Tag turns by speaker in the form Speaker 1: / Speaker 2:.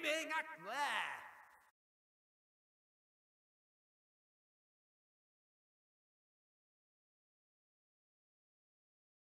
Speaker 1: screaming, ah,